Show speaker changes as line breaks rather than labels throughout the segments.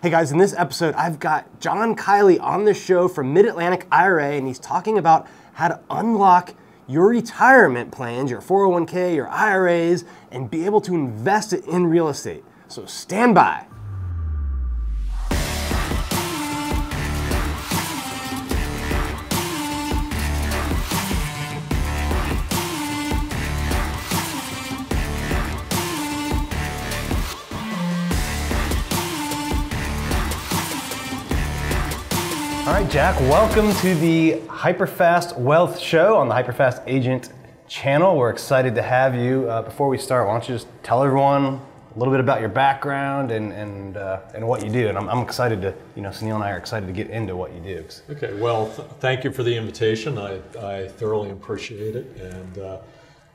Hey guys, in this episode, I've got John Kiley on the show from Mid Atlantic IRA, and he's talking about how to unlock your retirement plans, your 401k, your IRAs, and be able to invest it in real estate. So stand by. Jack, welcome to the Hyperfast Wealth Show on the Hyperfast Agent channel. We're excited to have you. Uh, before we start, why don't you just tell everyone a little bit about your background and and uh, and what you do? And I'm, I'm excited to, you know, Sunil and I are excited to get into what you do.
Okay, well, th- thank you for the invitation. I, I thoroughly appreciate it. And uh,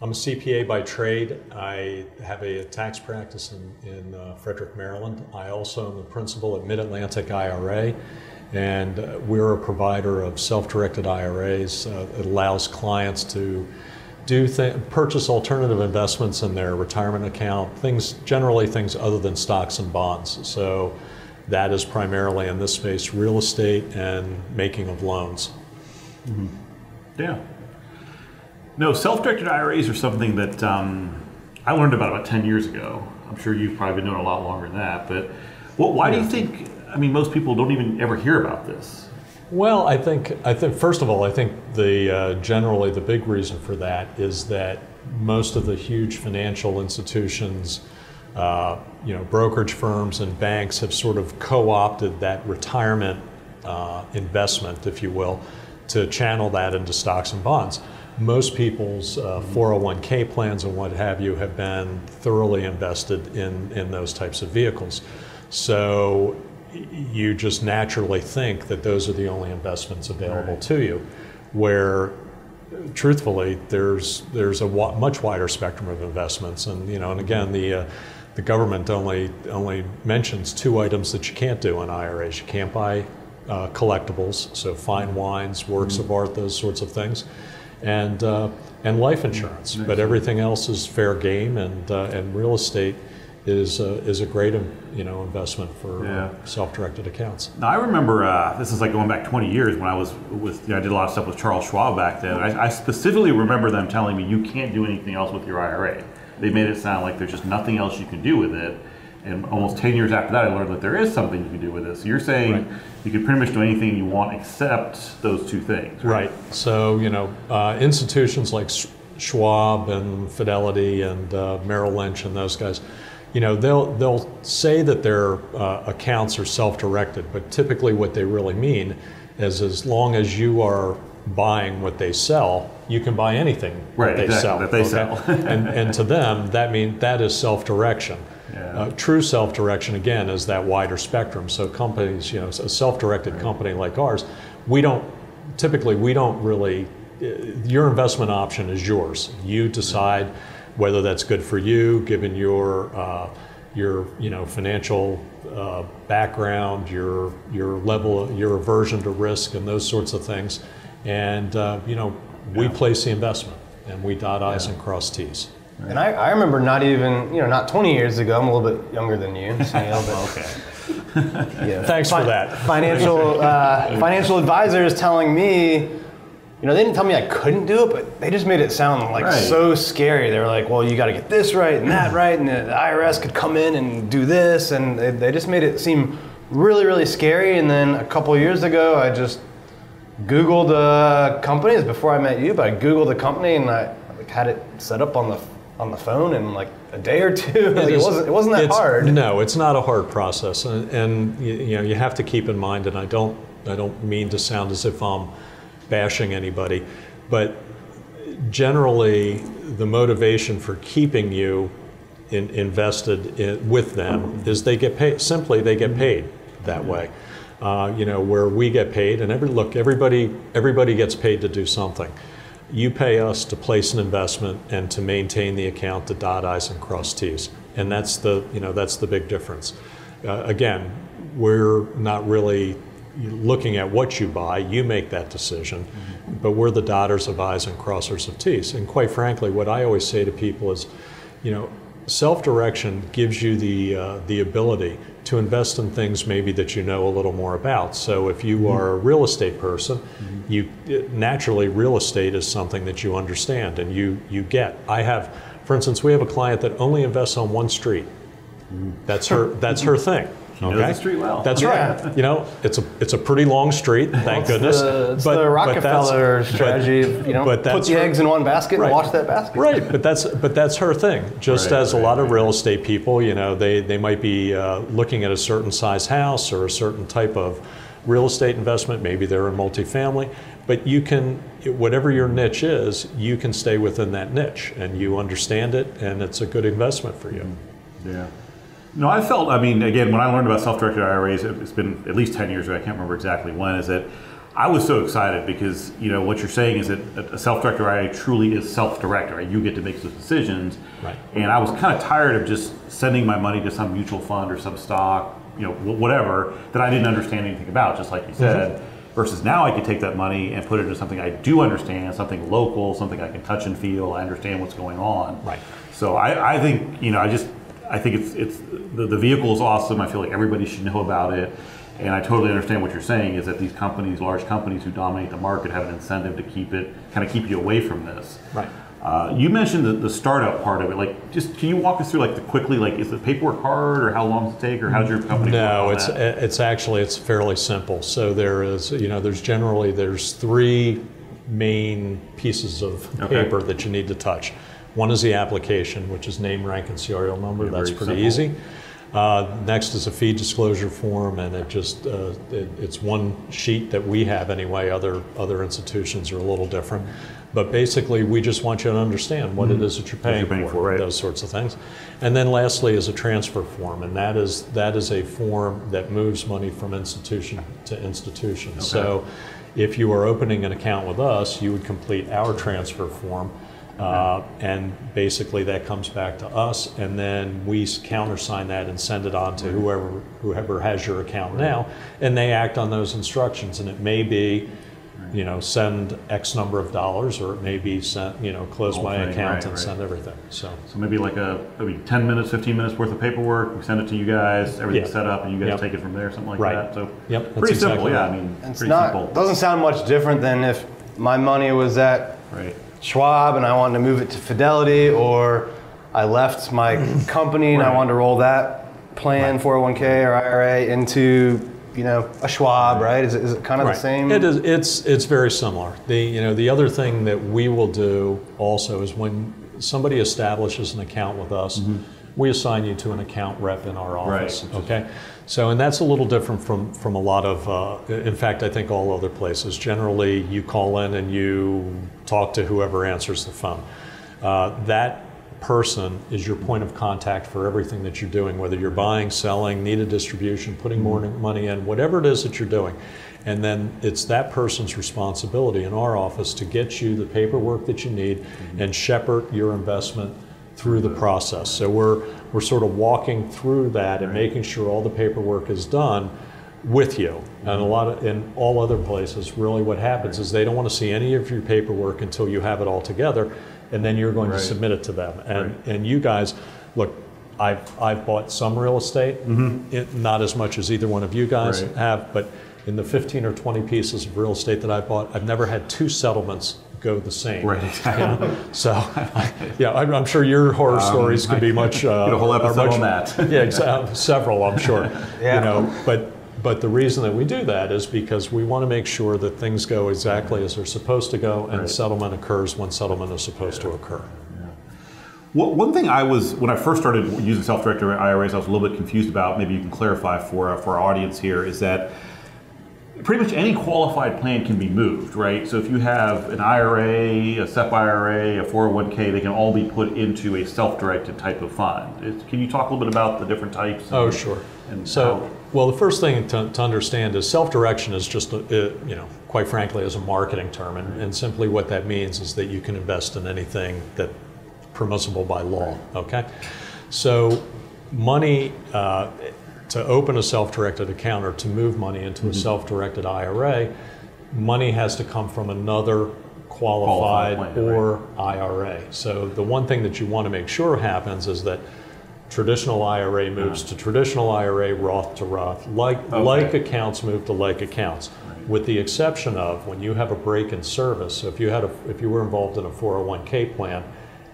I'm a CPA by trade. I have a tax practice in, in uh, Frederick, Maryland. I also am the principal at Mid Atlantic IRA. And uh, we're a provider of self directed IRAs. Uh, it allows clients to do th- purchase alternative investments in their retirement account, things generally things other than stocks and bonds. So that is primarily in this space real estate and making of loans.
Yeah. No, self-directed IRAs are something that um, I learned about about 10 years ago. I'm sure you've probably been doing a lot longer than that. But what, why do you think, I mean, most people don't even ever hear about this?
Well, I think I think first of all, I think the uh, generally the big reason for that is that most of the huge financial institutions, uh, you know, brokerage firms and banks have sort of co-opted that retirement uh, investment, if you will, to channel that into stocks and bonds. Most people's uh, 401k plans and what have you have been thoroughly invested in in those types of vehicles. So you just naturally think that those are the only investments available to you, where truthfully there's there's a wa- much wider spectrum of investments, and you know, and again the uh, the government only only mentions two items that you can't do in IRAs. You can't buy uh, collectibles, so fine wines, works of art, those sorts of things, and uh, and life insurance. But everything else is fair game, and uh, and real estate is uh, is a great um, you know investment for
Yeah.
uh, self-directed accounts.
Now, I remember uh, this is like going back 20 years when I was with, you know, I did a lot of stuff with Charles Schwab back then. I, I specifically remember them telling me you can't do anything else with your IRA. They made it sound like there's just nothing else you can do with it. And almost 10 years after that, I learned that there is something you can do with it. So you're saying
Right.
you can pretty much do anything you want except those two things.
Right. So, you know, uh, institutions like Schwab and Fidelity and uh, Merrill Lynch and those guys, you know, they'll they'll say that their uh, accounts are self-directed, but typically what they really mean is as long as you are buying what they sell, you can buy anything
Right,
that they
exactly,
sell.
that they
okay?
sell.
and and to them, that mean that is self-direction.
Yeah.
Uh, true self-direction again is that wider spectrum. So companies, you know, a self-directed company like ours, we don't typically we don't really. uh, Your investment option is yours. You decide whether that's good for you, given your uh, your you know financial uh, background, your your level, your aversion to risk, and those sorts of things. And uh, you know, we place the investment, and we dot i's and cross t's.
And I, I remember not even, you know, not 20 years ago, I'm a little bit younger than you, Sunil, but
Okay.
yeah.
Thanks for that.
Financial uh, financial advisors telling me, you know, they didn't tell me I couldn't do it, but they just made it sound like
Right.
so scary. They were like, well, you got to get this right and that right, and the IRS could come in and do this, and they, they just made it seem really, really scary. And then a couple years ago, I just Googled uh, companies before I met you, but I Googled the company and I like, had it set up on the on the phone in like a day or two. like, it
is-
wasn't it wasn't that hard.
No, it's not a hard process, and, and you, you know you have to keep in mind. And I don't I don't mean to sound as if I'm bashing anybody, but generally the motivation for keeping you in, invested in, with them is they get paid. Simply, they get paid that way. Uh, you know, where we get paid, and every look, everybody everybody gets paid to do something. You pay us to place an investment and to maintain the account to dot i's and cross t's, and that's the you know that's the big difference. Uh, again, we're not really looking at what you buy. You make that decision, but we're the dotters of i's and crossers of t's. And quite frankly, what I always say to people is, you know, self-direction gives you the uh, the ability to invest in things maybe that you know a little more about. So if you are a real estate person, you naturally real estate is something that you understand and you you get. I have, for instance, we have a client that only invests on one street. That's her. That's her thing.
Knows the street well.
That's
Yeah.
right. You know, it's a it's a pretty long street. Thank goodness.
The, it's
But-
the Rockefeller
that's- but-
strategy. of, you know,
but
put the
her-
eggs in one basket
Right.
and watch that basket.
Right, but that's but that's her thing. Just
Right,
as a
right,
lot of real estate people, you know, they they might be uh, looking at a certain size house or a certain type of real estate investment. Maybe they're in multifamily, but you can whatever your niche is, you can stay within that niche and you understand it, and it's a good investment for you.
Yeah. No, I felt, I mean, again, when I learned about self directed IRAs, it- it's been at least 10 years ago, I can't remember exactly when, is that I was so excited because, you know, what you're saying is that a self directed IRA truly is self directed, right? You get to make those decisions.
Right.
And I was kind of tired of just sending my money to some mutual fund or some stock, you know, whatever, that I didn't understand anything about, just like you said. Mm-hmm. Versus now I could take that money and put it into something I do understand, something local, something I can touch and feel, I understand what's going on.
Right.
So I, I think you know I just I think it's it's the, the vehicle is awesome. I feel like everybody should know about it, and I totally understand what you're saying. Is that these companies, large companies who dominate the market, have an incentive to keep it kind of keep you away from this.
Right.
Uh, you mentioned the, the startup part of it. Like, just can you walk us through like the quickly like is the paperwork hard or how long does it take or how's your company?
No, it's
that?
it's actually it's fairly simple. So there is you know there's generally there's three main pieces of
Okay.
paper that you need to touch. One is the application, which is name, rank, and serial number.
Yeah,
That's pretty
simple.
easy. Uh, next is a fee disclosure form, and it just uh, it, it's one sheet that we have anyway. Other other institutions are a little different, but basically we just want you to understand what it is that you're paying,
you're paying for, right.
those sorts of things. And then lastly is a transfer form, and that is that is a form that moves money from institution to institution. So if you are opening an account with us, you would complete our transfer form. Uh, and basically that comes back to us, and then we countersign that and send it on to whoever whoever has your account now, and they act on those instructions. And it may be, you know, send X number of dollars, or it may be send, you know, close
Whole
my
thing,
account
right,
and
right.
send everything. So.
So maybe like a maybe 10 minutes, 15 minutes worth of paperwork. We send it to you guys, everything's
Yeah.
set up, and you guys
Yep.
take it from there, something like
Right.
that. So
Yep, that's
pretty simple.
exactly
Yeah. I mean,
It's
pretty
not
simple.
doesn't sound much different than if my money was at
Right.
Schwab and I wanted to move it to Fidelity, or I left my company and I
Right.
wanted to roll that plan 401k or IRA into you know a Schwab, right? Is it, is it kind of the same?
It is. It's it's very similar. The you know the other thing that we will do also is when somebody establishes an account with us, mm-hmm. We assign you to an account rep in our office.
Mm-hmm. Right.
Okay. So and that's a little different from from a lot of. Uh, in fact, I think all other places. Generally, you call in and you talk to whoever answers the phone. Uh, that person is your point of contact for everything that you're doing, whether you're buying, selling, need a distribution, putting more money in, whatever it is that you're doing. And then it's that person's responsibility in our office to get you the paperwork that you need and shepherd your investment through the process. So we're we're sort of walking through that and making sure all the paperwork is done with you. And a lot of in all other places, really what happens is they don't want to see any of your paperwork until you have it all together, and then you're going to submit it to them. And and you guys, look, I've I've bought some real estate, it, not as much as either one of you guys
Mm-hmm.
Have, but in the 15 or 20 pieces of real estate that I bought, I've never had two settlements go the same.
Right, exactly.
So, yeah, I'm, I'm sure your horror stories could be much. Uh,
a whole episode
much-
on that.
yeah, exa- several, I'm sure.
Yeah.
You know, but but the reason that we do that is because we want to make sure that things go exactly as they're supposed to go, and
Right.
settlement occurs when settlement is supposed to occur.
Well, one thing I was when I first started using self-directed IRAs, I was a little bit confused about. Maybe you can clarify for uh, for our audience here is that pretty much any qualified plan can be moved, right? So if you have an IRA, a SEP IRA, a 401k, they can all be put into a self-directed type of fund. Can you talk a little bit about the different types? and-
Oh, sure.
And
So,
how-
well, the first thing to, to understand is self-direction is just, a, it, you know, quite frankly, is a marketing term, and, and simply what that means is that you can invest in anything that permissible by law. Okay, so money uh, to open a self-directed account or to move money into a mm-hmm. self-directed IRA, money has to come from another qualified,
Qualified plan,
or IRA. So the one thing that you want to make sure happens is that traditional IRA moves uh-huh. to traditional IRA, Roth to Roth, like like accounts move to like accounts. With the exception of when you have a break in service, so if you had a, if you were involved in a 401k plan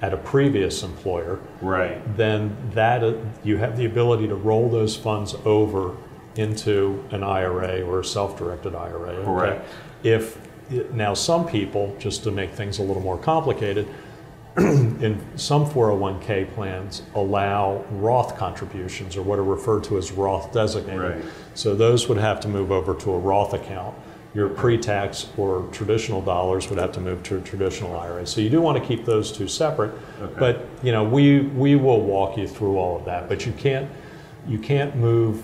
at a previous employer,
Right.
then that uh, you have the ability to roll those funds over into an IRA or a self-directed IRA. okay? If now some people, just to make things a little more complicated, in some 401k plans allow Roth contributions or what are referred to as Roth designated.
Right.
So those would have to move over to a Roth account. Your pre-tax or traditional dollars would have to move to a traditional IRA. So you do want to keep those two separate.
Okay.
But you know, we we will walk you through all of that. But you can't you can't move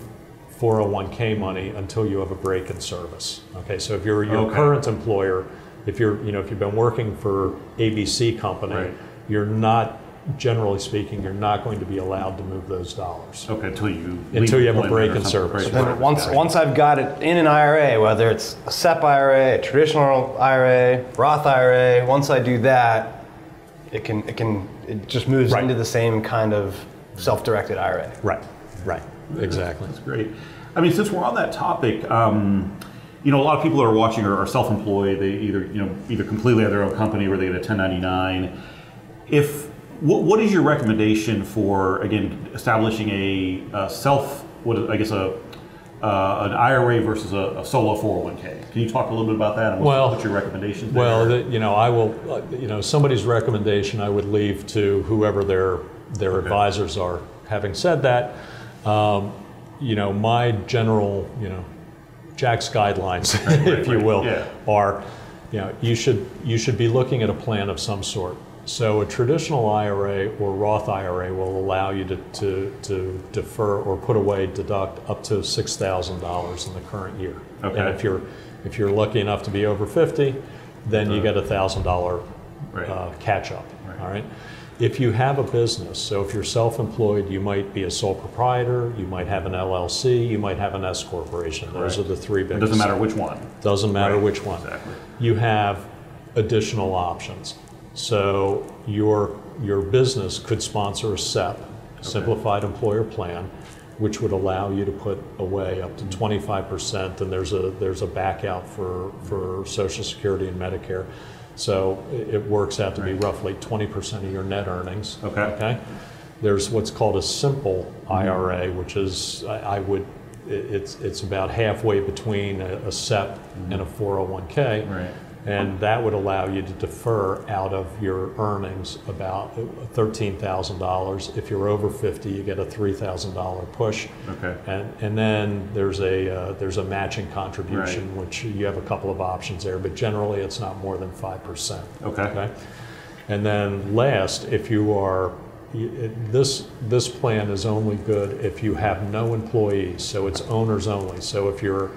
401k money until you have a break in service. Okay, so if you're your
Okay.
current employer, if you're you know if you've been working for ABC company,
Right.
you're not generally speaking you're not going to be allowed to move those dollars.
Okay, until you
Until you have a break in service.
Break in
once
gotcha.
once I've got it in an IRA, whether it's a SEP IRA, a traditional IRA, Roth IRA, once I do that, it can it can it just moves
Right.
into the same kind of self-directed IRA.
Right. Right. Exactly.
That's great. I mean, since we're on that topic, um, you know, a lot of people that are watching are, are self-employed. They either, you know, either completely have their own company or they get a 1099. If what, what is your recommendation for again establishing a, a self, what I guess a uh, an IRA versus a, a solo 401k? Can you talk a little bit about that? And what's,
Well-
what's your recommendations?
Well, the, you know, I will, uh, you know, somebody's recommendation I would leave to whoever their their advisors are. Having said that, um, you know, my general, you know, Jack's guidelines, if you will,
yeah.
are, you know, you should you should be looking at a plan of some sort. So a traditional IRA or Roth IRA will allow you to, to, to defer or put away, deduct up to six thousand dollars in the current year.
Okay.
And if you're if you're lucky enough to be over fifty, then you get a thousand dollar
Right.
uh, catch up.
Right.
All right. If you have a business, so if you're self-employed, you might be a sole proprietor, you might have an LLC, you might have an S corporation. Those
Correct.
are the three
it doesn't matter which one.
Doesn't matter
Right,
which one.
exactly.
You have additional options. So your your business could sponsor a SEP, Simplified Employer Plan, which would allow you to put away up to mm-hmm. 25%, and there's a there's a back out for for Social Security and Medicare. So it works out to be roughly 20% of your net earnings.
Okay.
Okay. There's what's called a simple mm-hmm. IRA, which is I, I would it's it's about halfway between a, a SEP mm-hmm. and a 401k,
Right.
And that would allow you to defer out of your earnings about thirteen thousand dollars. If you're over 50, you get a three thousand dollar push.
Okay.
And, and then there's a, uh, there's a matching contribution, which you have a couple of options there, but generally it's not more than 5%.
Okay.
Okay? And then last, if you are, this, this plan is only good if you have no employees, so it's owners only. So if you're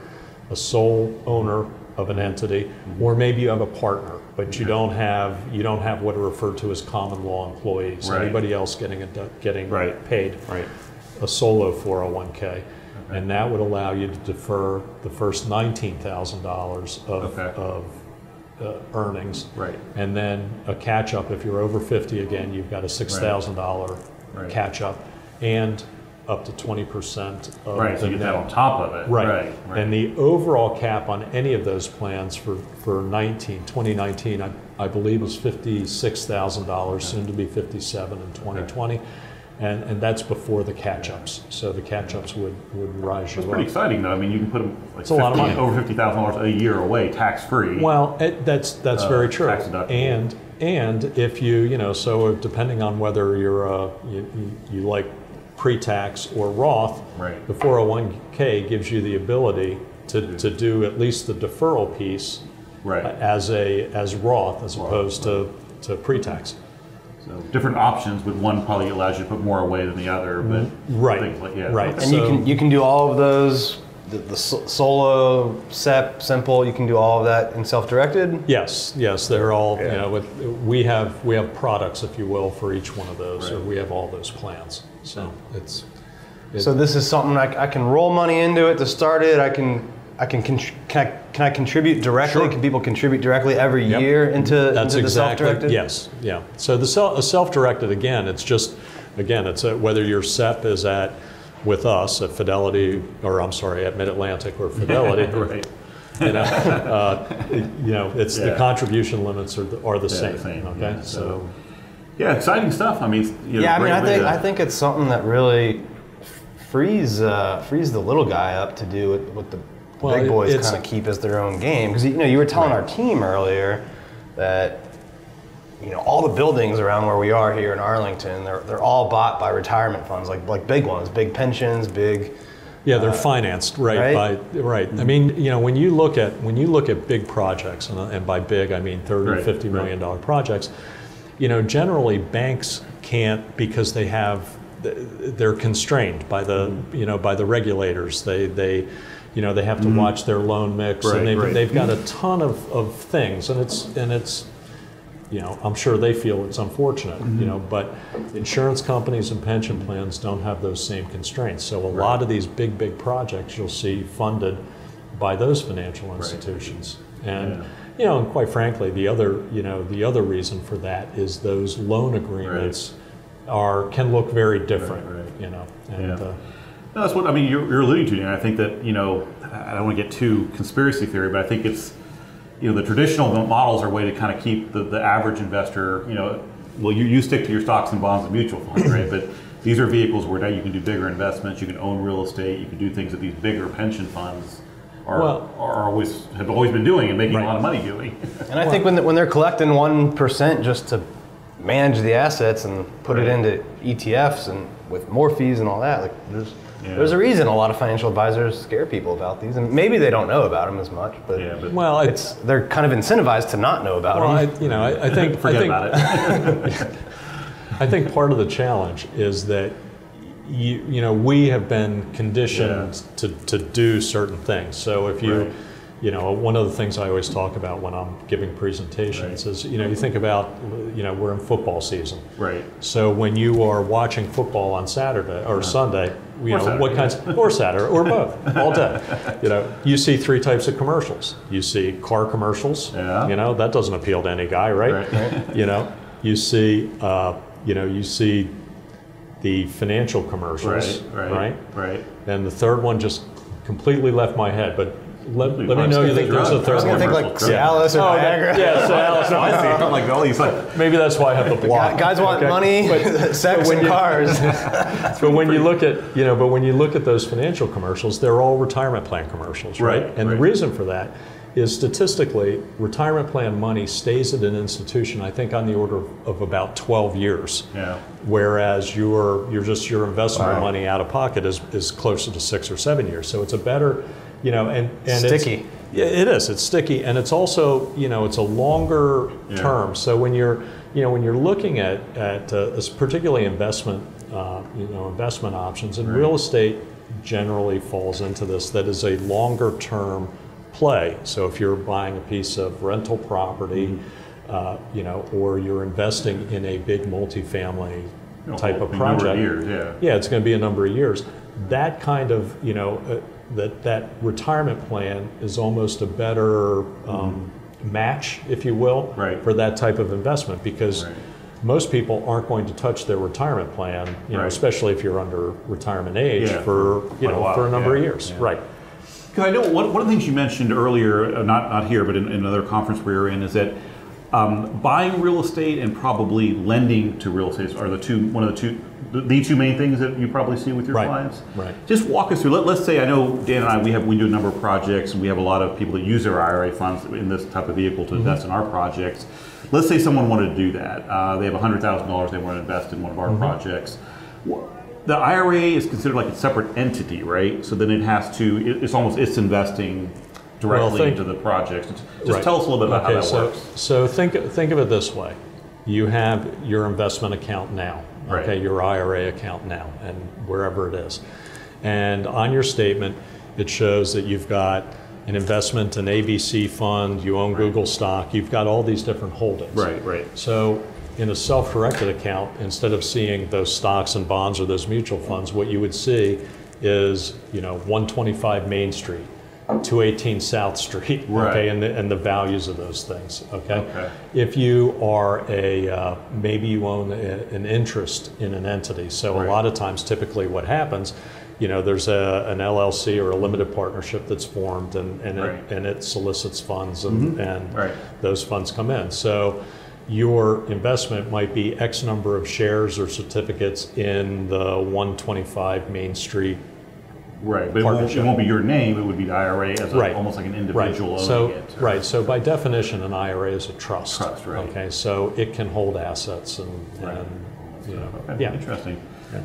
a sole owner of an entity, or maybe you have a partner, but you don't have, you don't have what are referred to as common law employees.
Right.
Anybody else getting, a- getting
Right.
paid
Right.
a solo 401k. And that would allow you to defer the first $19,000 of,
Okay.
of uh, earnings.
Right.
And then a catch up, if you're over 50 again, you've got a $6,000
Right.
catch up and up to 20% of
Right. So you get that on top of it.
Right.
Right. right.
And the overall cap on any of those plans for, for 19, 2019, I, I believe was $56,000, soon to be 57 in 2020. And, and that's before the catch-ups. So the catch-ups would, would rise you
That's pretty exciting, though. I mean, you can put them like
a lot of
50
money.
over fifty thousand dollars a year away, tax free.
Well, it, that's, that's
Uh,
very true.
tax deductible.
And, and if you, you know, so depending on whether you're, uh, you, you- you like pre-tax or Roth,
Right.
the 401k gives you the ability to, to do at least the deferral piece
Right.
as a, as Roth as opposed to, to pre-tax.
So different options, but one probably allows you to put more away than the other, but mm-hmm.
Right,
things like yeah.
right.
okay.
And you can you can do all of those, the, the solo, SEP, simple. You can do all of that in self-directed.
Yes, yes, they're all, you know, with, we have, we have products, if you will, for each one of those, or we have all those plans. So it's,
So this is something I, I can roll money into it to start it. I can I can con- can I can I contribute directly?
Sure.
Can people contribute directly every
Yep.
year into,
That's
into the
exactly
self-directed?
yes, yeah. So the self, a self-directed again, it's just again, it's a, whether your SEP is at with us at Fidelity or I'm sorry at Mid Atlantic or Fidelity,
Right.
you know, uh, you know, it's the contribution limits are the, are the
Yeah,
same.
same,
Okay,
yeah,
so.
So- Yeah, exciting stuff. I mean, you know,
Yeah, I mean, I think
to-
I think it's something that really frees uh, frees the little guy up to do what, what the
Well,
big boys kind of keep as their own game. Because you know, you were telling our team earlier that you know all the buildings around where we are here in Arlington, they're they're all bought by retirement funds, like like big ones, big pensions, big.
Yeah, they're financed right,
right?
by right. I mean, you know, when you look at when you look at big projects, and, and by big I mean 30,
Right,
50 million
right.
dollar projects, you know, generally banks can't because they have they're constrained by the you know by the regulators. They they you know they have to mm-hmm. watch their loan mix,
Right,
and they've,
right.
they've got a ton of, of things, and it's and it's you know, I'm sure they feel it's unfortunate, you mm-hmm. know, but insurance companies and pension plans don't have those same constraints. So a lot of these big, big projects you'll see funded by those financial institutions. And,
Yeah.
You know, and quite frankly, the other, you know, the other reason for that is those loan agreements are, can look very different,
Right, right.
you know. And,
Yeah.
uh,
No, that's what I mean. You're, you're alluding to, Dan. I think that you know, I don't want to get too conspiracy theory, but I think it's you know the traditional models are a way to kind of keep the, the average investor. You know, well, you, you stick to your stocks and bonds and mutual funds, right? But these are vehicles where now you can do bigger investments. You can own real estate. You can do things that these bigger pension funds are
Well-
are always have always been doing and making a lot of money doing.
And I think when when they're collecting one percent just to manage the assets and put it into ETFs and with more fees and all that, like there's
Yeah.
there's a reason a lot of financial advisors scare people about these, and maybe they don't know about them as much, but
yeah, but
well,
it's they're kind of incentivized to not know about
well, I, you know, I, I think, I
forget
think,
about it.
I think part of the challenge is that you, you know we have been conditioned to, to do certain things. So if you
Right.
you know one of the things I always talk about when I'm giving presentations is you know you think about you know we're in football season.
right.
So when you are watching football on Saturday or Sunday, you
Or
know
Saturday,
what
yeah.
kinds or Saturday or both all day. You know, you see three types of commercials. You see car commercials.
Yeah.
You know that doesn't appeal to any guy, right?
Right.
You know, you see, uh, you know, you see the financial commercials,
Right. Right.
right?
Right.
And the third one just completely left my head, but let, let me know
gonna
you think
think
there's a
drug-
I
third
was
one.
gonna think like
commercial, yeah.
Cialis or
Oh,
Viagra.
yeah, so Alice,
No, I see. I'm like all these like
maybe that's why I have the block.
Guys want
Okay.
money, sex, and cars.
But when you look at you know, but when you look at those financial commercials, they're all retirement plan commercials, right?
Right,
and the reason for that is statistically, retirement plan money stays at an institution, I think, on the order of, of about 12 years.
Yeah.
Whereas your your just your investment
Wow.
money out of pocket is is closer to six or seven years. So it's a better, you know, and and it's-
Sticky.
yeah, it is. It's sticky, and it's also you know it's a longer
Yeah.
term. So when you're you know when you're looking at at uh, this particularly investment uh, you know investment options, and real estate generally falls into this. That is a longer term play. So if you're buying a piece of rental property,
Mm-hmm.
uh, you know, or you're investing in a big multifamily
you know,
type of project,
years. Yeah.
yeah, it's going to be a number of years. That kind of, you know, uh, that that retirement plan is almost a better um, match, if you will,
Mm-hmm. Right.
for that type of investment because
Right.
most people aren't going to touch their retirement plan, you know,
Right.
especially if you're under retirement age
Yeah,
for you
quite
know for a number
yeah,
of years,
yeah.
right?
Because I know one, one of the things you mentioned earlier, uh, not not here, but in, in another conference we were in, is that um, buying real estate and probably lending to real estate are the two one of the two the, the two main things that you probably see with your
Right,
clients.
right.
Just walk us through. Let, let's say I know Dan and I we have we do a number of projects and we have a lot of people that use their IRA funds in this type of vehicle
Mm-hmm.
to invest in our projects. Let's say someone wanted to do that. Uh, they have hundred thousand dollars they want to invest in one of our
Mm-hmm.
projects. The IRA is considered like a separate entity, right? So then it has to. It, it's almost it's investing directly
think-
into the project. Just
Right.
tell us a little bit about
okay,
how that
so,
works.
So think think of it this way: you have your investment account now,
Right.
okay, your IRA account now, and wherever it is, and on your statement, it shows that you've got an investment, an ABC fund, you own Google stock, you've got all these different holdings.
Right, right.
So in a self-directed account, instead of seeing those stocks and bonds or those mutual funds, what you would see is, you know, 125 Main Street, 218 South Street,
Right.
okay, and the, and the values of those things, okay?
Okay.
If you are a, uh, maybe you own a, an interest in an entity, so
Right.
a lot of times typically what happens, you know, there's a, an LLC or a limited partnership that's formed and, and,
Right.
it, and it solicits funds and, and
Right.
those funds come in. So your investment might be X number of shares or certificates in the 125 Main Street
Right, but it won't, it won't be your name, it would be the IRA as a,
Right.
almost like an
Right.
individual owning
So,
it. or-
right. So by definition, an IRA is a trust.
Trust, right.
Okay. So it can hold assets and,
Right.
and you know,
Okay,
yeah.
Interesting.
Yeah.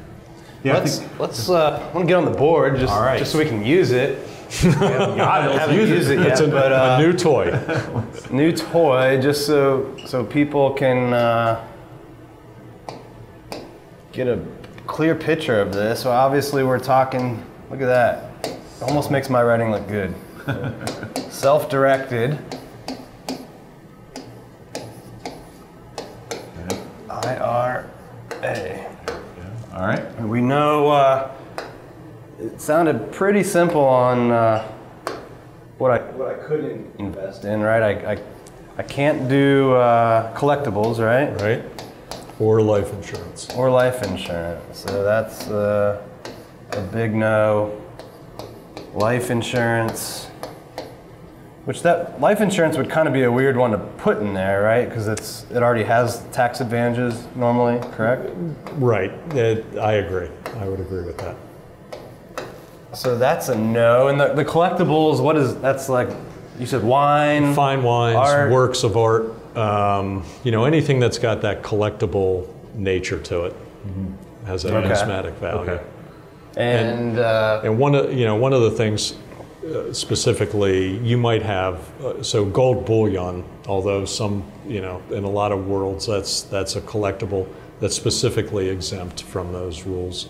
Yeah, I
Let's
think,
let's. Uh, I want to get on the board just
All right.
just so we can use it.
Got it, let's
haven't
use it.
used it, yet,
It's a,
but
a
uh,
new toy.
new toy just so so people can uh, get a clear picture of this. So obviously we're talking. Look at that. Almost makes my writing look good. Self-directed. IRA.
all right.
We know uh, it sounded pretty simple on uh, what I what I couldn't invest in, right? I I, I can't do uh, collectibles, right?
right? Or life insurance.
Or life insurance. So that's uh, a big no. Life insurance, which that life insurance would kind of be a weird one to put in there, right? Because it's it already has tax advantages normally, correct?
Right. It, I agree. I would agree with that.
So that's a no. And the, the collectibles, what is that's like? You said wine.
Fine wines,
Art.
works of art, um, you know, anything that's got that collectible nature to it has a
Okay.
numismatic value.
Okay.
And uh,
And one of you know one of the things uh, specifically you might have uh, so gold bullion, although some you know in a lot of worlds that's that's a collectible that's specifically exempt from those rules.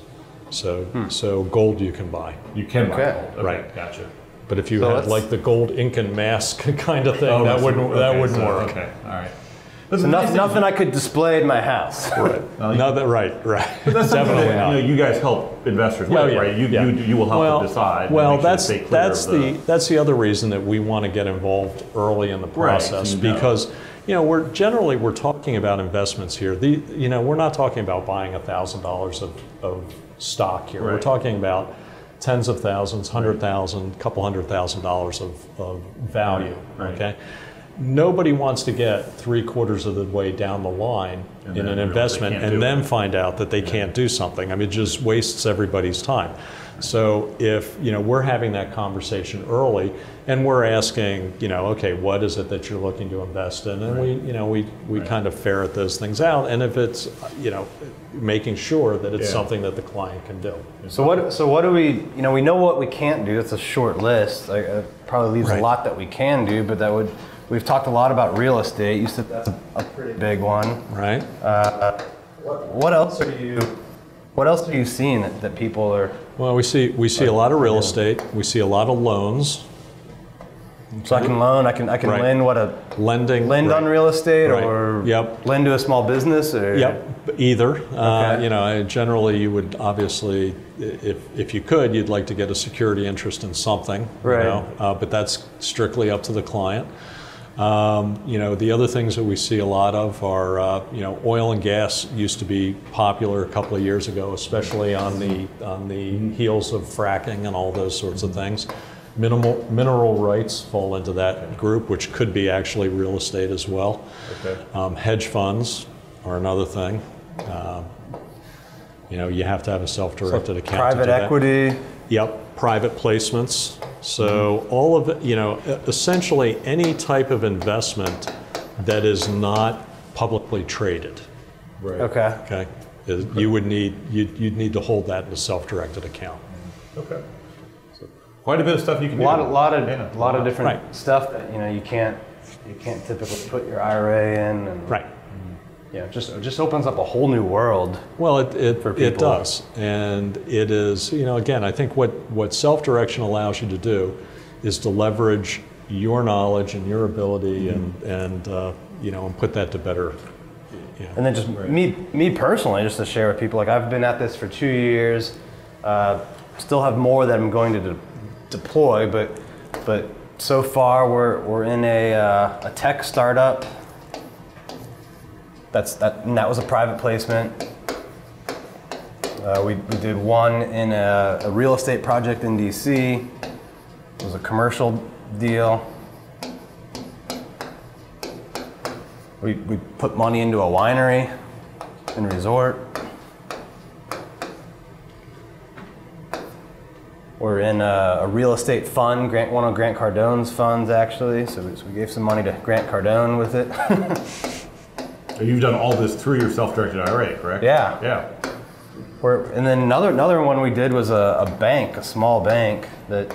So
Hmm.
so gold you can buy,
You can buy
Okay.
gold. Okay,
Right.
Gotcha.
but if you
So
had
let's-
like the gold Incan mask kind of thing, that wouldn't that wouldn't
so-
work.
Okay, all right.
so nothing, nothing I could display in my house.
Right. No, that right, right.
That's
Definitely
that,
not.
You, know, you guys help investors with,
Oh, yeah,
right? You,
yeah.
you, you will help
well,
them decide.
Well,
make sure
that's
they stay clear
that's the, that's the other reason that we want to get involved early in the
Right, so
process
you know.
because you know we're generally we're talking about investments here. The you know we're not talking about buying a thousand dollars of of stock here. We're talking about tens of thousands, hundred thousand, couple hundred thousand dollars of, of value.
Right, right.
Okay. Nobody wants to get three quarters of the way down the line
And
in an investment and then
it.
find out that they can't do something. I mean, it just wastes everybody's time. So if you know we're having that conversation early, and we're asking, you know, okay, what is it that you're looking to invest in, and we, you know, we we
Right.
kind of ferret those things out, and if it's, you know, making sure that it's
Yeah.
something that the client can do.
So what? So what do we? You know, we know what we can't do. It's a short list. Uh, probably leaves
Right.
a lot that we can do, but that would. We've talked a lot about real estate. You said that's a, a pretty big one.
Right?
What, what else are you? What else are you seeing that, that people are?
Well, we see we see a lot of real estate. We see a lot of loans,
So I can loan. I can. I can
Right.
lend what a
lending.
lend
right.
on real estate
Right.
or
Yep.
lend to a small business or
Yep, either. Uh, you know, generally you would obviously, if, if you could, you'd like to get a security interest in something.
Right.
You know, uh, but that's strictly up to the client. Um, you know, the other things that we see a lot of are, uh, you know, oil and gas used to be popular a couple of years ago, especially on the on the heels of fracking and all those sorts of things. Minimal mineral rights fall into that group, which could be actually real estate as well.
Okay.
Um, hedge funds are another thing. Um, you know, you have to have a self-directed account. to
private equity.
Yep, private placements. So all of it, you know, essentially any type of investment that is not publicly traded.
Right.
Okay.
Okay, is- you would need you'd, you'd need to hold that in a self-directed account.
Okay. So quite a bit of stuff you can
A
do.
lot, of, lot of,
Yeah,
lot of different
Right.
stuff that you know you can't, you can't typically put your IRA in, and
Right.
You know, just it just opens up a whole new world.
Well, it, it,
For
it does. And it is, you know, again, I think what, what self direction allows you to do is to leverage your knowledge and your ability and, and uh, you know, and put that to better. You know.
And then just me, me personally, just to share with people, like I've been at this for two years, uh, still have more that I'm going to de- deploy, but but so far we're, we're in a, uh, a tech startup. That's that, and that was a private placement. Uh, we, we did one in a, a real estate project in DC. It was a commercial deal. We, we put money into a winery and resort. We're in a, a real estate fund, Grant, one of Grant Cardone's funds actually. So so we gave some money to Grant Cardone with it.
You've done all this through your self-directed IRA, correct?
Yeah.
Yeah.
We're, and then another another one we did was a, a bank, a small bank that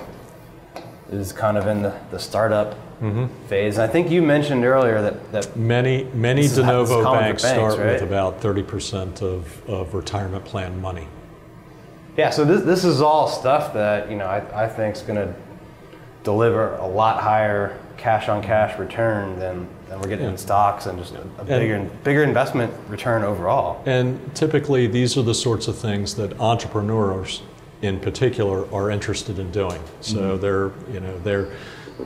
is kind of in the, the startup mm-hmm. phase. And I think you mentioned earlier that, that
Many, many de
how- this is
novo banks
banks,
start with about 30% of, of retirement plan money.
yeah, so this, this is all stuff that you know I, I think is going to deliver a lot higher cash on cash return than, than we're getting in stocks and just a, a bigger bigger investment return overall.
And typically, these are the sorts of things that entrepreneurs, in particular, are interested in doing. So mm-hmm. they're, you know, they're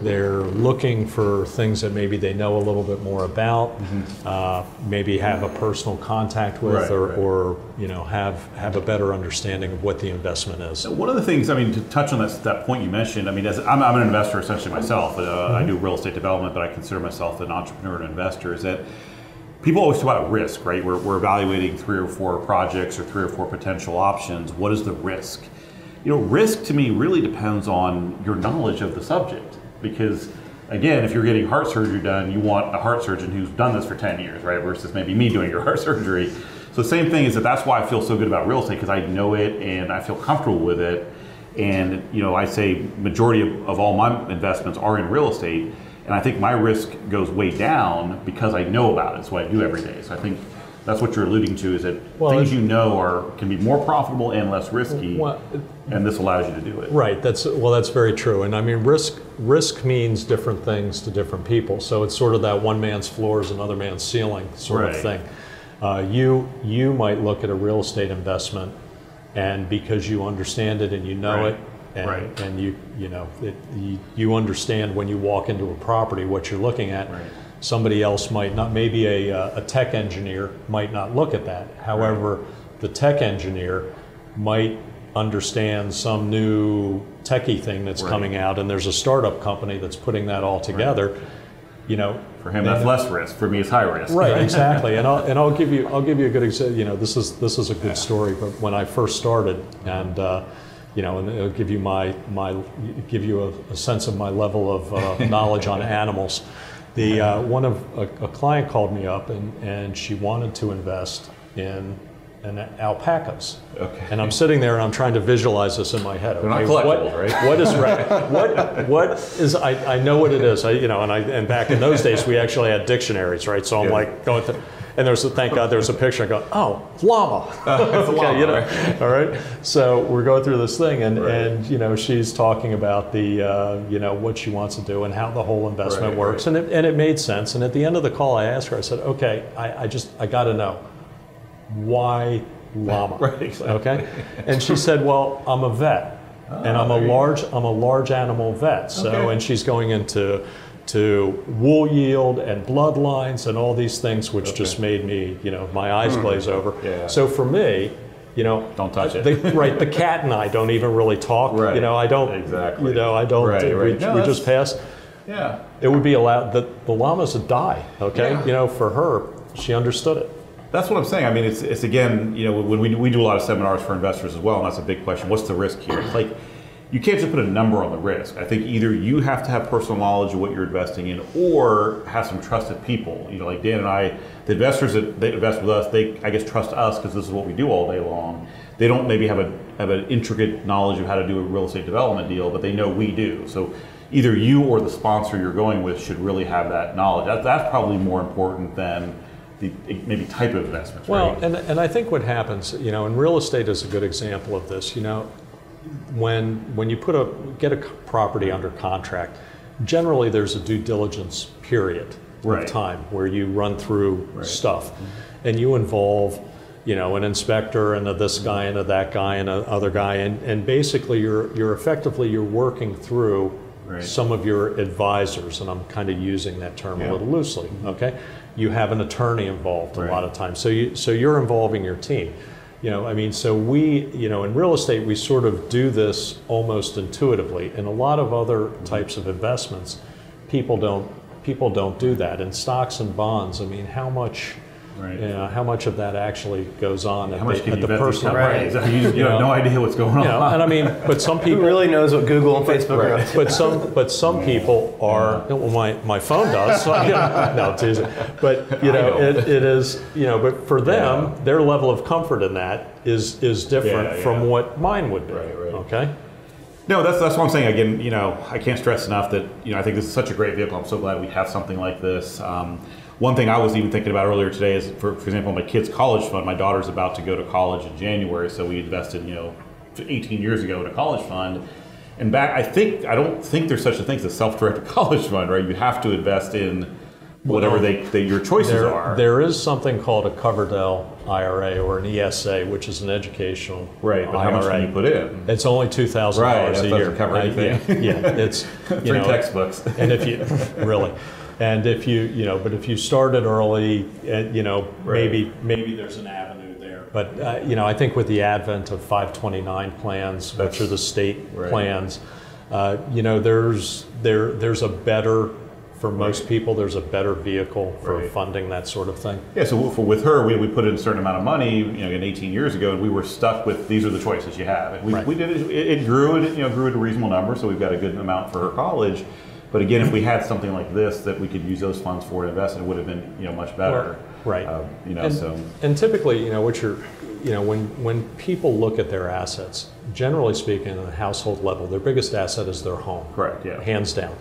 they're looking for things that maybe they know a little bit more about, uh, maybe have a personal contact with,
Right,
or,
right.
or you know, have have a better understanding of what the investment is.
One of the things, I mean, to touch on that, that point you mentioned, I mean, as I'm, I'm an investor essentially myself. Uh, I do real estate development, but I consider myself an entrepreneur and investor. Is that people always talk about risk, right? We're, we're evaluating three or four projects or three or four potential options. What is the risk? You know, risk to me really depends on your knowledge of the subject. Because again, if you're getting heart surgery done, you want a heart surgeon who's done this for 10 years, right? Versus maybe me doing your heart surgery. So the same thing is that that's why I feel so good about real estate because I know it and I feel comfortable with it. And you know, I say majority of, of all my investments are in real estate, and I think my risk goes way down because I know about it. What I do every day. So I think that's what you're alluding to is that
Well,
things you know are can be more profitable and less risky,
Well,
and this allows you to do it.
Right. That's well. That's very true. And I mean, risk risk means different things to different people. So it's sort of that one man's floor is another man's ceiling sort
Right.
of thing. Uh, you you might look at a real estate investment, and because you understand it and you know
Right.
it, and,
Right.
and you you know it, you, you understand when you walk into a property what you're looking at.
Right.
Somebody else might not. Maybe a uh, a tech engineer might not look at that. However, the tech engineer might understand some new techie thing that's
Right.
coming out, and there's a startup company that's putting that all together. You know,
For him, that's less risk. For me, it's high risk.
Right, exactly, and I'll, and I'll give you I'll give you a good example. You know, this is this is a good story. But when I first started, and uh, you know, and it'll give you my my give you a, a sense of my level of uh, knowledge on animals. The uh, one of a, a client called me up, and and she wanted to invest in in alpacas.
Okay.
And I'm sitting there and I'm trying to visualize this in my head.
not
okay,
collectibles,
what,
right?
What is right? What what is I, I know what it is. I you know, and I and back in those days we actually had dictionaries, right? So I'm
Yeah.
like going through and there's a thank God there's a picture. I go, oh, llama. okay, you know, all right. So we're going through this thing, and
Right.
and you know she's talking about the uh, you know what she wants to do and how the whole investment
Right,
works,
right.
and it and it made sense. And at the end of the call, I asked her. I said, okay, I, I just I got to know why llama.
Right, exactly.
Okay. And she said, well, I'm a vet, and I'm a
there you go.
large I'm a large animal vet. So
Okay.
and she's going into to wool yield and bloodlines and all these things, which just made me you know my eyes glaze over.
Hmm. Yeah.
So for me. You know,
Don't touch it.
the- right, the cat and I don't even really talk.
Right.
You know, I don't.
Exactly.
You know, I don't.
Right,
we,
right. No,
we just pass.
Yeah.
It would be allowed. The, the llamas would die. Okay.
Yeah.
You know, for her, she understood it.
That's what I'm saying. I mean, it's, it's again, you know, when we, we do a lot of seminars for investors as well, and that's a big question. What's the risk here? It's like you can't just put a number on the risk. I think either you have to have personal knowledge of what you're investing in, or have some trusted people. You know, like Dan and I, the investors that they invest with us, they I guess trust us because this is what we do all day long. They don't maybe have a have an intricate knowledge of how to do a real estate development deal, but they know we do. So either you or the sponsor you're going with should really have that knowledge. That, that's probably more important than the maybe type of investment.
Well,
right?
and, and I think what happens, you know, and real estate is a good example of this. You know, when when you put a get a property under contract, generally there's a due diligence period
Right.
of time where you run through
Right.
stuff, mm-hmm. and you involve, you know, an inspector and a this guy and a that guy and a other guy, and, and basically you're you're effectively you're working through
Right.
some of your advisors, and I'm kind of using that term
Yeah.
a little loosely. Okay, you have an attorney involved a lot of times, so you so you're involving your team. You know, I mean, so we, you know, in real estate, we sort of do this almost intuitively. In a lot of other mm-hmm. types of investments, people don't people don't do that. In stocks and bonds, I mean, how much,
Right.
you know, how much of that actually goes on at
How much
the,
can
at the
bet these
personal
companies?
Right.
You, you
You
have no idea what's going on.
you know, and I mean, but some
Who
people
really knows what Google and Facebook are up to?
but some, but some people are. Well, my, my phone does. So I, you know, no, teasing. But you know,
I
it, it is. You know, but for them,
Yeah.
their level of comfort in that is is different
Yeah,
from what mine would be.
Right, right.
Okay.
No, that's that's what I'm saying. Again, you know, I can't stress enough that you know I think this is such a great vehicle. I'm so glad we have something like this. Um, one thing I was even thinking about earlier today is, for, for example, my kid's college fund. My daughter's about to go to college in January, so we invested, you know, 18 years ago in a college fund. And back, I think I don't think there's such a thing as a self-directed college fund, right? You have to invest in whatever they, they your choices
There,
are.
there is something called a Coverdell IRA or an ESA, which is an educational
right, but how much
IRA.
can you put in?
It's only two thousand
Right,
dollars a year.
cover anything.
Yeah, yeah, it's
Three
know,
textbooks.
and if you really and if you you know but if you started early uh, you know
Right.
maybe maybe there's an avenue there but uh, you know i think with the advent of 529 plans which are the state
right.
plans uh, you know there's there there's a better for most people there's a better vehicle for
Right.
funding that sort of thing
Yeah, so for, with her, we, we put in a certain amount of money, you know, again, 18 years ago, and we were stuck with these are the choices you have. And we,
Right.
we did it, it, grew, it, you know, grew at a reasonable number, so we've got a good amount for her college. But again, if we had something like this that we could use those funds for to invest, in, it would have been, you know, much better.
Right.
Uh, you know,
and,
so
and typically, you know, what you're, you know, when when people look at their assets, generally speaking, at a household level, their biggest asset is their home.
correct, yeah,
hands down.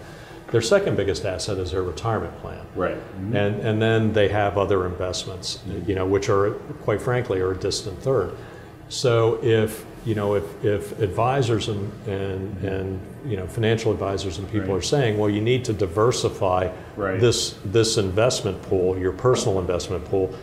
Their second biggest asset is their retirement plan.
right.
And, and then they have other investments, you know, which are, quite frankly, are a distant third. So if, you know, if, if advisors and, and, mm-hmm. and, you know, financial advisors and people
Right.
are saying, well, you need to diversify
Right.
this, this investment pool, your personal investment pool,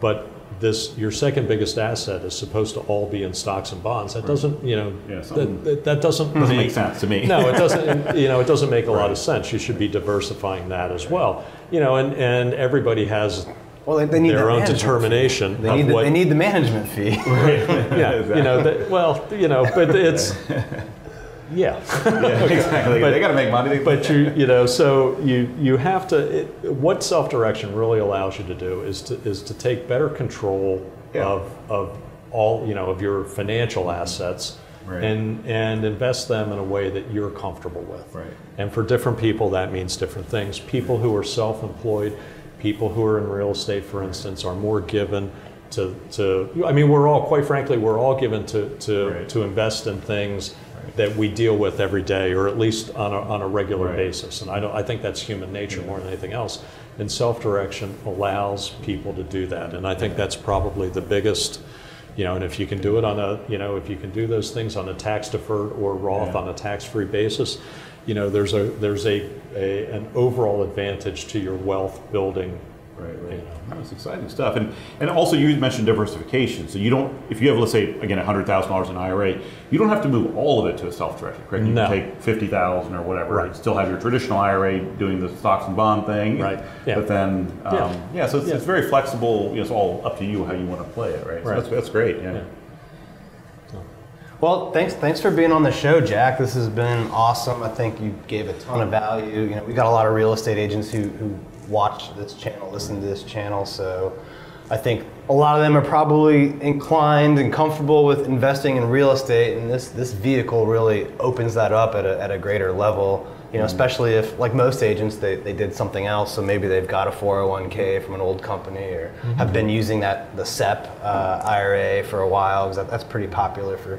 but this, your second biggest asset is supposed to all be in stocks and bonds, that doesn't, you know,
Yeah,
that, that- that doesn't.
Doesn't
make-
make sense to me.
no, it doesn't. You know, it doesn't make a lot of sense. You should be diversifying that as well. You know, and, and everybody has
Well, they, they need
their own determination.
They need, the,
what.
they need the management fee.
yeah, you know. That, well, you know, but it's yeah.
Yeah, exactly.
But-
they got to make money.
But you, you know, so you you have to. It, what self direction really allows you to do is to is to take better control
Yeah.
of of all you know of your financial assets.
Right.
And, and invest them in a way that you're comfortable with.
Right.
And for different people, that means different things. People who are self employed, people who are in real estate, for instance, are more given to, to I mean, we're all, quite frankly, we're all given to, to,
Right.
to invest in things that we deal with every day, or at least on a, on a regular
Right.
basis. And I, don't, I think that's human nature more than anything else. And self direction allows people to do that. And I think that's probably the biggest. You know, and if you can do it on a, you know, if you can do those things on a tax deferred or Roth
Yeah.
on a tax free basis, you know, there's a there's a, a an overall advantage to your wealth building.
Right,
You know.
No, it's exciting stuff. And and also you mentioned diversification. So you don't if you have let's say again hundred thousand dollars in IRA, you don't have to move all of it to a self-directed, correct? You
No.
can take fifty thousand or whatever.
Right.
and Still have your traditional IRA doing the stocks and bond thing.
Right, yeah.
But then um,
Yeah.
yeah. so it's,
Yeah.
it's very flexible. You know, it's all up to you how you want to play it, right? So
Right.
that's that's great. Yeah.
Yeah.
Well, thanks thanks for being on the show, Jack. This has been awesome. I think you gave a ton of value. You know, we got a lot of real estate agents who, who watch this channel, listen to this channel, so I think a lot of them are probably inclined and comfortable with investing in real estate, and this this vehicle really opens that up at a, at a greater level. You know, especially if, like most agents, they, they did something else, so maybe they've got a 401k from an old company or have been using that the SEP uh, IRA for a while because that, that's pretty popular for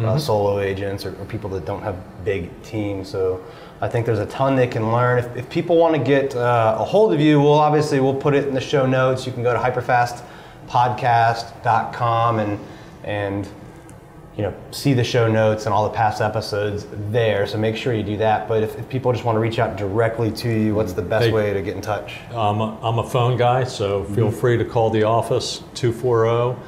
uh, solo agents or, or people that don't have big teams. So I think there's a ton they can learn. If, if people want to get uh, a hold of you, we'll obviously we'll put it in the show notes. You can go to hyperfastpodcast.com and and you know see the show notes and all the past episodes there. So make sure you do that. But if, if people just want to reach out directly to you, what's the best mm-hmm.
Hey.
way to get in touch?
I'm a, I'm a phone guy, so feel mm-hmm. free to call the office 240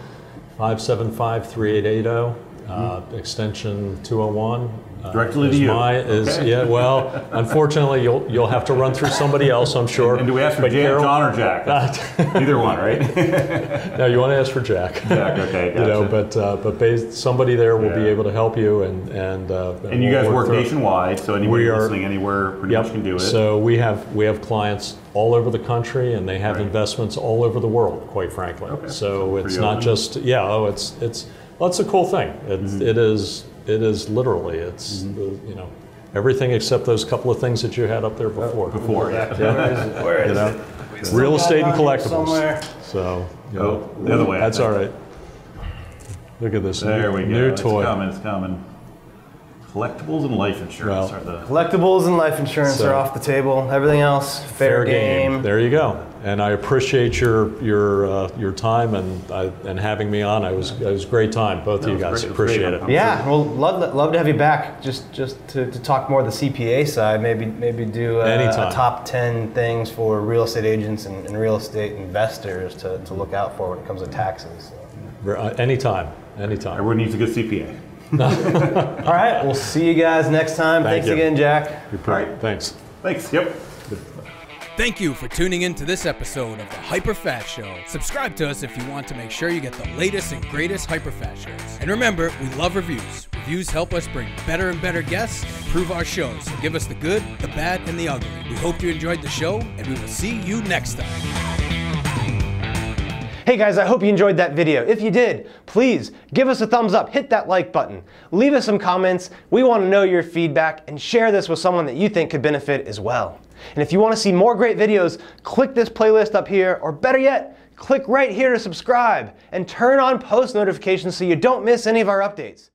575 3880. Uh, extension 201. uh,
Directly to
is
you.
My, is,
Okay.
yeah, well, unfortunately, you'll, you'll have to run through somebody else, I'm sure.
And do we ask for
But Carol-
John or Jack? Either one, right?
No, you want to ask for Jack.
Jack, okay, gotcha.
You know, but, uh, but bas somebody there will be able to help you and, and. uh,
And you
we'll
guys work
through
nationwide, so anybody
are-
listening anywhere pretty much can do it.
So we have we have clients all over the country, and they have
Right.
investments all over the world. Quite frankly,
Okay.
so
So
it's not
open.
just yeah. Oh, it's it's well, it's a cool thing. It's,
Mm-hmm.
it is it is literally it's the, you know everything except those couple of things that you had up there before.
Before, yeah.
Where is it? Where is
You know,
it?
Real estate and collectibles.
Somewhere.
So you
Oh,
know,
the other way.
That's all right. Look at this
There
new,
we go.
new
it's
toy.
coming. It's coming. Collectibles and life insurance
Well,
are the.
Collectibles and life insurance
So-
are off the table. Everything else, fair, game.
There you go. And I appreciate your your uh, your time and uh, and having me on. I was it was a great time. Both of you guys
great. It was great.
appreciate it.
Yeah, well, love, love to have you back. Just just to, to talk more of the CPA side. Maybe maybe do a, a top ten things for real estate agents and, and real estate investors to, to look out for when it comes to taxes. So.
Uh, anytime, anytime.
Everyone needs a good CPA.
All right, we'll see you guys next time.
Thank
Thanks
you.
again, Jack.
All right.
Thanks.
Thanks. Yep.
Thank you for tuning in to this episode of the HyperFast Show. Subscribe to us if you want to make sure you get the latest and greatest HyperFast shows. And remember, we love reviews. Reviews help us bring better and better guests and improve our shows. So give us the good, the bad, and the ugly. We hope you enjoyed the show, and we will see you next time.
Hey guys, I hope you enjoyed that video. If you did, please give us a thumbs up, hit that like button, leave us some comments. We want to know your feedback and share this with someone that you think could benefit as well. And if you want to see more great videos, click this playlist up here, or better yet, click right here to subscribe and turn on post notifications so you don't miss any of our updates.